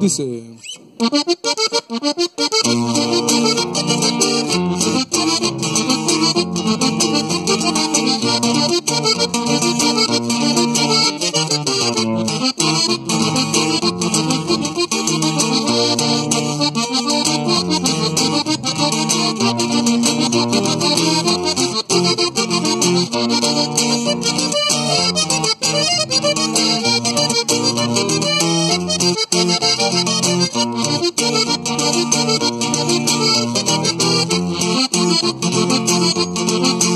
Dice.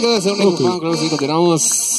Manglas, é um